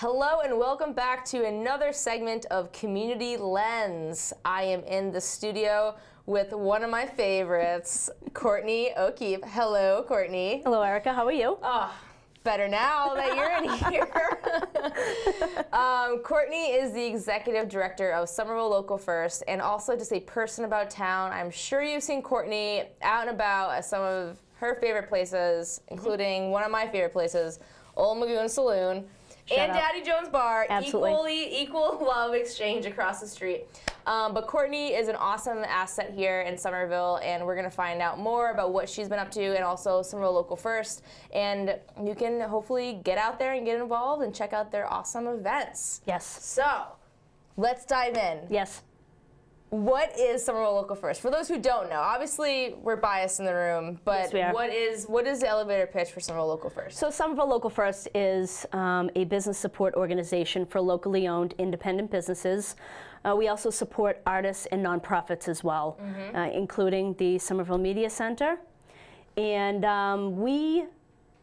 Hello and welcome back to another segment of Community Lens. I am in the studio with one of my favorites, Courtney O'Keefe. Hello, Courtney. Hello, Erica. How are you? Oh, better now that you're in here. um, Courtney is the executive director of Somerville Local First and also just a person about town. I'm sure you've seen Courtney out and about at some of her favorite places, including mm -hmm. one of my favorite places, Old Magoun Saloon. And. Daddy Jones Bar, Absolutely. equally equal love exchange across the street. Um, but Courtney is an awesome asset here in Somerville, and we're going to find out more about what she's been up to and also Somerville Local First. And you can hopefully get out there and get involved and check out their awesome events. Yes. So let's dive in. Yes. What is Somerville Local First? For those who don't know, obviously we're biased in the room, but yes, what is what is the elevator pitch for Somerville Local First? So Somerville Local First is um, a business support organization for locally owned independent businesses. Uh, we also support artists and nonprofits as well, mm -hmm. uh, including the Somerville Media Center. And um, we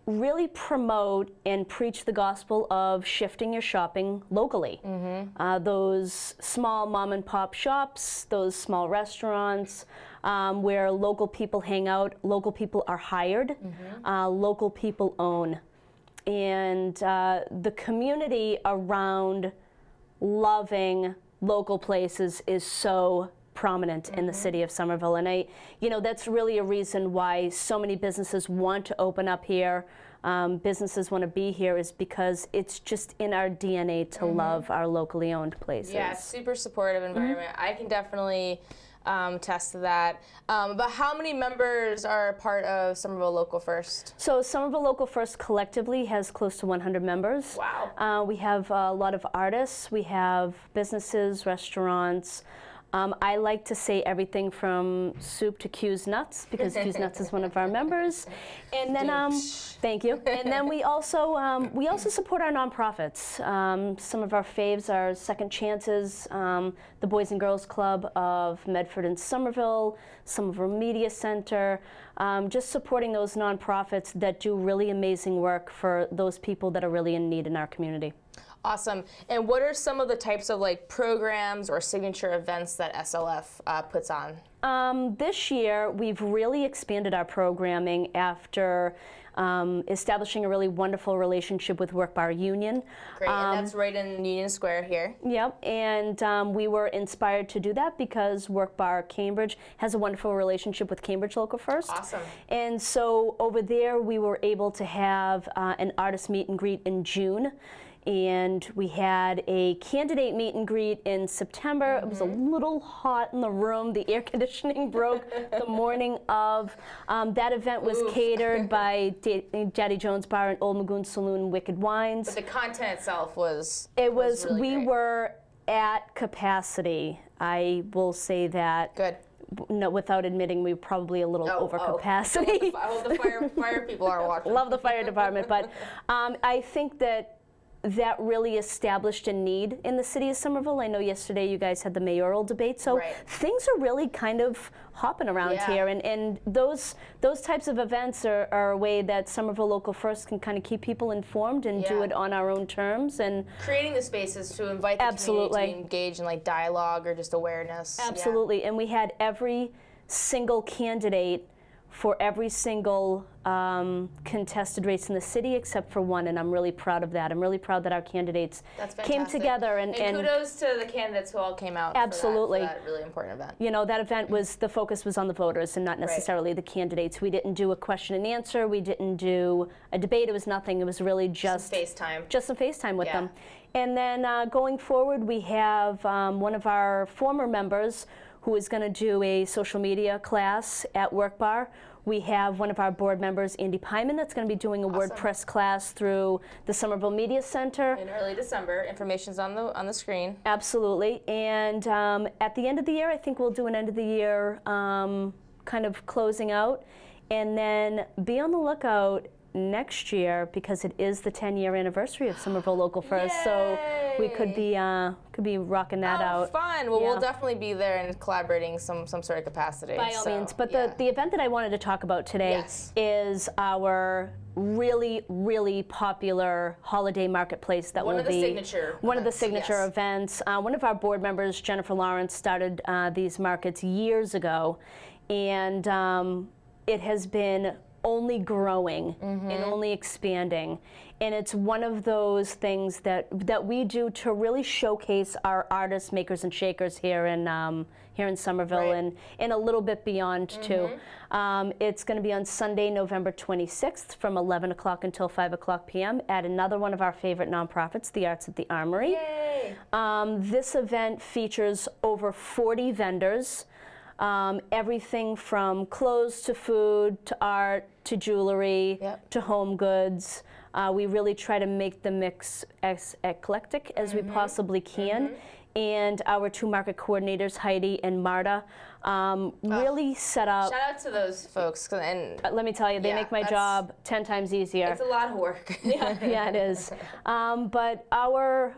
really promote and preach the gospel of shifting your shopping locally. Mm -hmm. uh, those small mom and pop shops, those small restaurants um, where local people hang out, local people are hired, mm -hmm. uh, local people own. And uh, the community around loving local places is so prominent in the mm-hmm. city of Somerville. And I, you know, that's really a reason why so many businesses want to open up here. Um, businesses want to be here is because it's just in our DNA to mm -hmm. love our locally owned places. Yeah, super supportive environment. Mm -hmm. I can definitely um, test to that. Um, but how many members are part of Somerville Local First? So Somerville Local First collectively has close to 100 members. Wow. Uh, we have a lot of artists. We have businesses, restaurants. Um, I like to say everything from soup to Q's Nuts because Q's Nuts is one of our members, and then um, thank you. And then we also um, we also support our nonprofits. Um, some of our faves are Second Chances, um, the Boys and Girls Club of Medford and Somerville, Somerville Media Center, um, just supporting those nonprofits that do really amazing work for those people that are really in need in our community. Awesome. And what are some of the types of like programs or signature events that SLF uh, puts on? Um, this year, we've really expanded our programming after um, establishing a really wonderful relationship with Workbar Union. Great, um, and that's right in Union Square here. Yep, and um, we were inspired to do that because Workbar Cambridge has a wonderful relationship with Cambridge Local First. Awesome. And so over there, we were able to have uh, an artist meet and greet in June and we had a candidate meet and greet in September. Mm -hmm. It was a mm-hmm. little hot in the room. The air conditioning broke the morning of. Um, that event was Oof. catered by Daddy Jones Bar and Old Magoun Saloon and Wicked Wines. But the content itself was. It was. was really we great. were at capacity. I will say that. Good no, without admitting, we were probably a little oh, over oh. capacity. I hope the, fire, fire people are watching. Love the fire department, but um, I think that that really established a need in the city of Somerville. I know yesterday you guys had the mayoral debate, so right. things are really kind of hopping around yeah. here, and, and those those types of events are, are, a way that Somerville Local First can kind of keep people informed and yeah. do it on our own terms and creating the spaces to invite the absolutely. community to engage in like dialogue or just awareness. Absolutely, yeah. and we had every single candidate for every single um, contested race in the city except for one, and I'm really proud of that. I'm really proud that our candidates came together. And, and, and, kudos to the candidates who all came out absolutely. For that, for that really important event. You know, that event was, the focus was on the voters and not necessarily right. the candidates. We didn't do a question and answer. We didn't do a debate. It was nothing. It was really just some FaceTime. Just some FaceTime with yeah. them. And then uh, going forward, we have um, one of our former members who is going to do a social media class at Workbar we have one of our board members, Andy Pyman, that's going to be doing a awesome. WordPress class through the Somerville Media Center. In early December. Information's on the, on the screen. Absolutely. And um, at the end of the year, I think we'll do an end of the year um, kind of closing out. And then be on the lookout next year because it is the 10 year anniversary of Somerville Local First. So we could be uh, could be rocking that oh, out. fun. Well, we'll definitely be there and collaborating some some sort of capacity. By all so, means. But yeah. the, the event that I wanted to talk about today Yes. is our really, really popular holiday marketplace that One will of the be signature one of the signature yes. events. Uh, one of our board members, Jennifer Lawrence, started uh, these markets years ago, and um, it has been only growing Mm-hmm. and only expanding. And it's one of those things that that we do to really showcase our artists, makers, and shakers here in um, here in Somerville Right. and and a little bit beyond too. Um, it's going to be on Sunday, November 26th, from 11 o'clock until 5 o'clock p.m. at another one of our favorite nonprofits, the Arts at the Armory. Um, this event features over 40 vendors, um, everything from clothes to food to art to jewelry Yep. to home goods. Uh, we really try to make the mix as eclectic as we possibly can. And our two market coordinators, Heidi and Marta, um, really set up. Shout out to those folks. and uh, Let me tell you, they Yeah, make my job 10 times easier. it's a lot of work. yeah, yeah, it is. Um, but our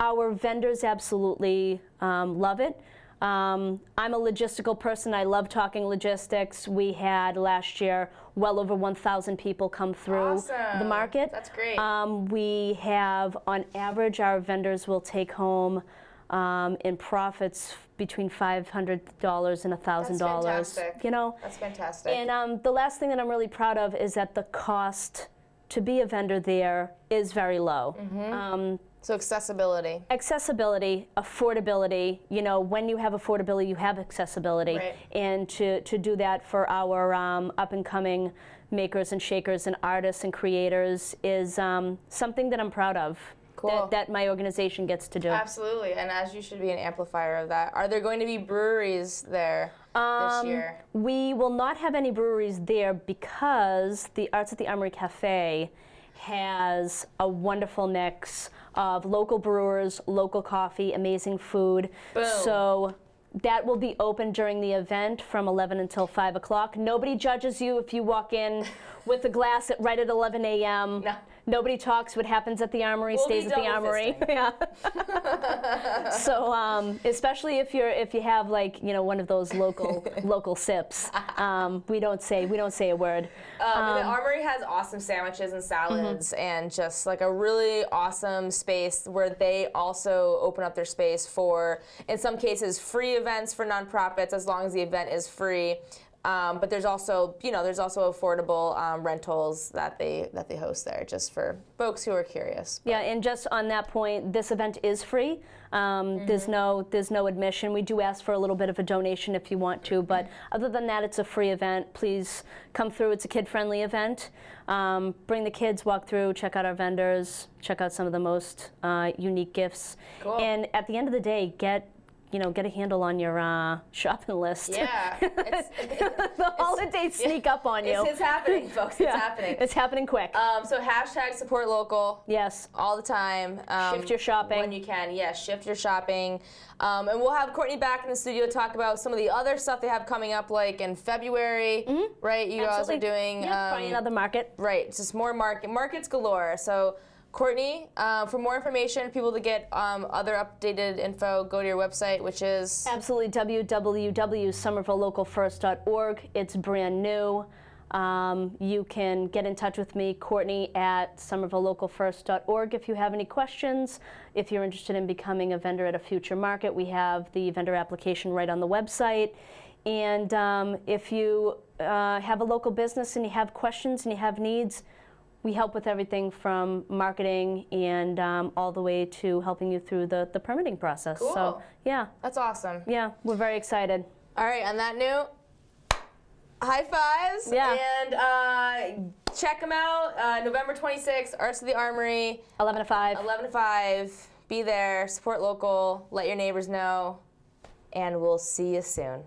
our vendors absolutely um, love it. Um, I'm a logistical person. I love talking logistics. We had last year well over 1,000 people come through the market. That's great. Um, we have, on average, our vendors will take home um, in profits between $500 and $1,000. fantastic. You know, That's fantastic. and um, the last thing that I'm really proud of is that the cost to be a vendor there is very low. Mm-hmm. Um, so accessibility. accessibility, affordability, you know, when you have affordability, you have accessibility. Right. And to, to do that for our um, up and coming makers and shakers and artists and creators is um, something that I'm proud of. Cool. That, that my organization gets to do. Absolutely, and as you should be an amplifier of that. Are there going to be breweries there this year? We will not have any breweries there because the Arts at the Armory Cafe has a wonderful mix of local brewers, local coffee, amazing food. Boom. So that will be open during the event from 11 until 5 o'clock. Nobody judges you if you walk in with a glass at right at 11 a.m. No. Nobody talks. What happens at the armory We'll stays at the armory. yeah. so, um, especially if you're if you have like you know one of those local local sips, um, we don't say we don't say a word. Um, and the Armory has awesome sandwiches and salads Mm-hmm. and just like a really awesome space where they also open up their space for, in some cases, free events for nonprofits as long as the event is free. Um, but there's also, you know, there's also affordable um, rentals that they that they host there, just for folks who are curious. Yeah, and just on that point, this event is free. Um, There's no there's no admission. We do ask for a little bit of a donation if you want to, but other than that, it's a free event. Please come through. It's a kid-friendly event. Um, bring the kids, walk through, check out our vendors, check out some of the most uh, unique gifts, Cool. and at the end of the day, get you know get a handle on your uh, shopping list. Yeah, it's, the holidays sneak up on you. it's, it's happening, folks. It's Yeah, happening. It's happening quick. Um, so hashtag support local. yes. all the time. Um, Shift your shopping. when you can. Yeah, shift your shopping. Um, and we'll have Courtney back in the studio to talk about some of the other stuff they have coming up, like in February, right? You guys are. Doing Yeah, probably um, another market. right. It's just more market markets galore. So. Courtney, uh, for more information, people to get um, other updated info, go to your website, which is Absolutely, www.somervillelocalfirst.org. It's brand new. Um, you can get in touch with me, Courtney, at somervillelocalfirst.org if you have any questions. If you're interested in becoming a vendor at a future market, we have the vendor application right on the website. And um, if you uh, have a local business and you have questions and you have needs, we help with everything from marketing and um, all the way to helping you through the, the permitting process. Cool. So, yeah, that's awesome. yeah, we're very excited. All right, on that note, high fives. Yeah. And uh, check them out. Uh, November 26th, Arts of the Armory, 11 to 5. 11 to 5. Be there, support local, let your neighbors know, and we'll see you soon.